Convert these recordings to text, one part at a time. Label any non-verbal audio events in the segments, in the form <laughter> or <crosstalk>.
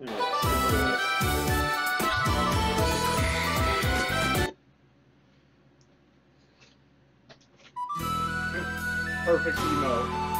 Perfect emo.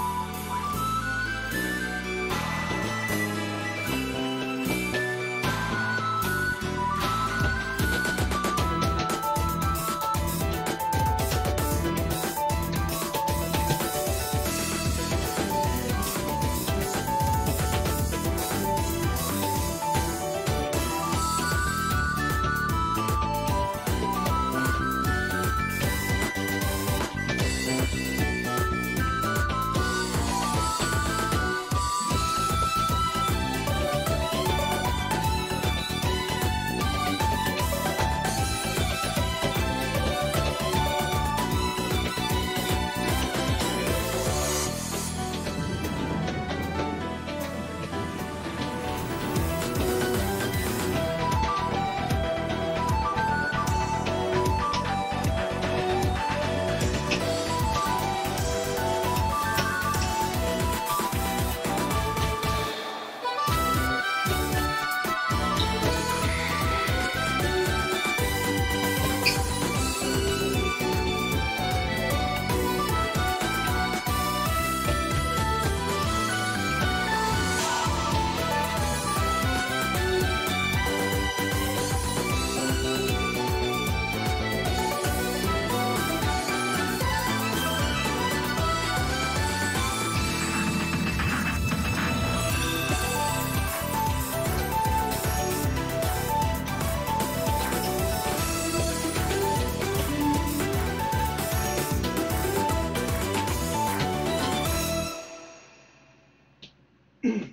<clears throat>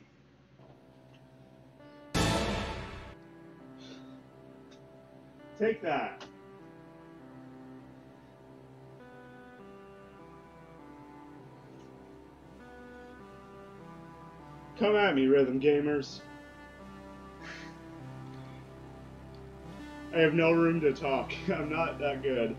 Take that. Come at me, rhythm gamers. I have no room to talk. <laughs> I'm not that good.